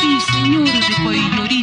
sí, señores de Pueyorí.